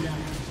blood.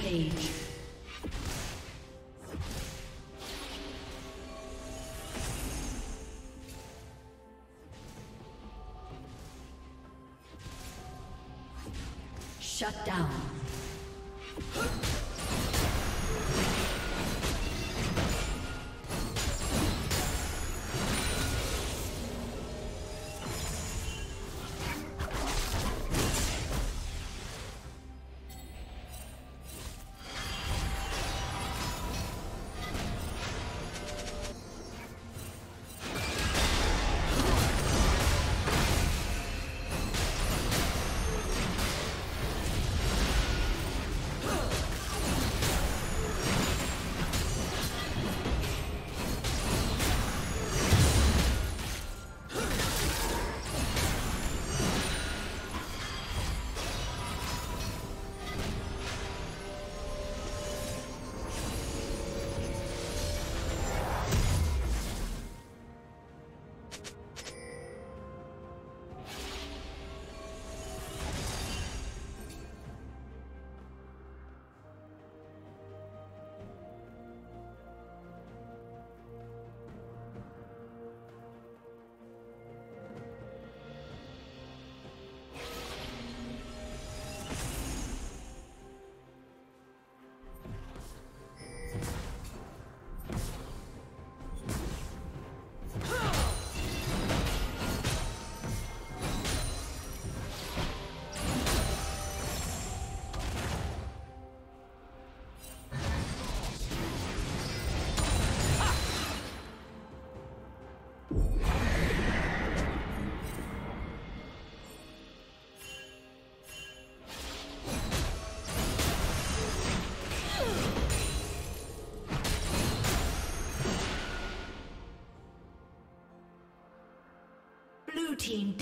Rampage. Shut down.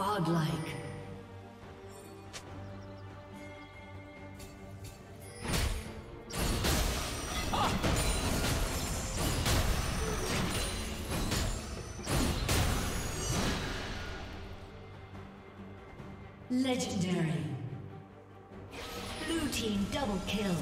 Godlike. Legendary. Blue team double kill.